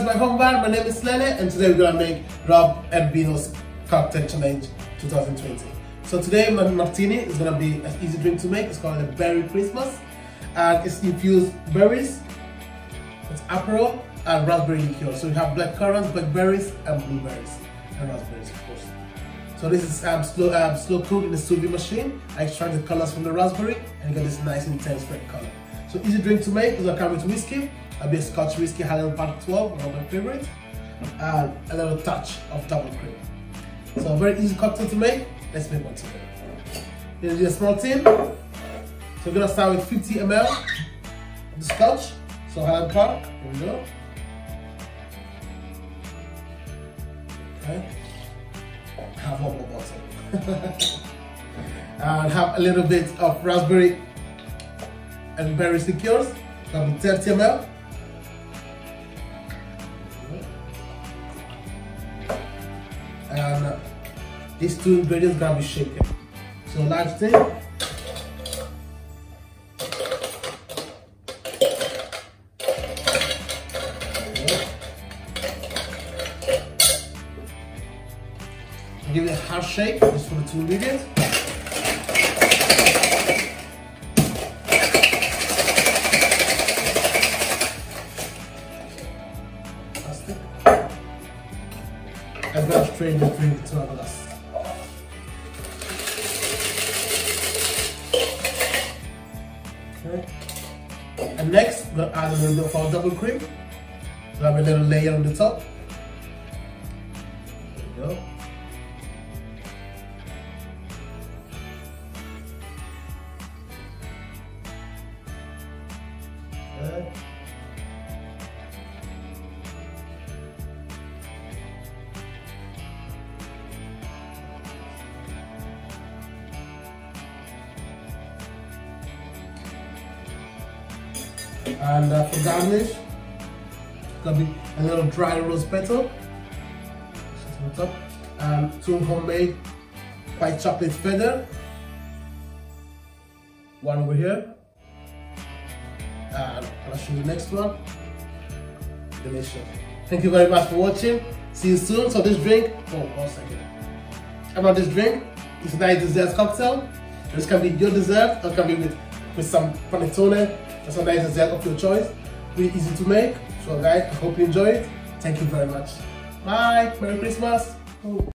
to my home bar. My name is Lele and today we're gonna make Rob and Bino's Cocktail Challenge 2020. So today my martini is gonna be an easy drink to make. It's called a Berry Christmas and it's infused berries, it's Aperol and raspberry liqueur. So we have black currants, blackberries and blueberries and raspberries of course. So this is um, slow, um, slow cooked in the sous vide machine. I extract the colors from the raspberry and you get this nice intense red color. So easy drink to make. It's gonna come with whiskey, a bit of Scotch whiskey Highland Park 12, one of my favorite, and a little touch of double cream. So very easy cocktail to make. Let's make one together. Here's your small tin. So we're gonna start with 50 ml of the Scotch. So Highland Park. Here we go. Okay. Have one more bottle. and have a little bit of raspberry and berry liqueurs. That'll be 30 ml. These two ingredients gotta be shaken. So large thing. Give it a hard shake just for the two ingredients. Plastic. I'm gonna strain the drink into a glass. Okay. And next, we're gonna add a little bit of our double cream. So have a little layer on the top. There we go. Okay. And uh, for garnish, gonna be a little dry rose petal. On top. And two homemade white chocolate feather. One over here. And I'll show you the next one. Delicious. Thank you very much for watching. See you soon. So this drink, oh, one second. About this drink, it's a nice dessert cocktail. This can be your dessert, or it can be with, with some panettone, or some nice dessert of your choice. Really easy to make. So guys, I hope you enjoy it. Thank you very much. Bye. Merry Christmas.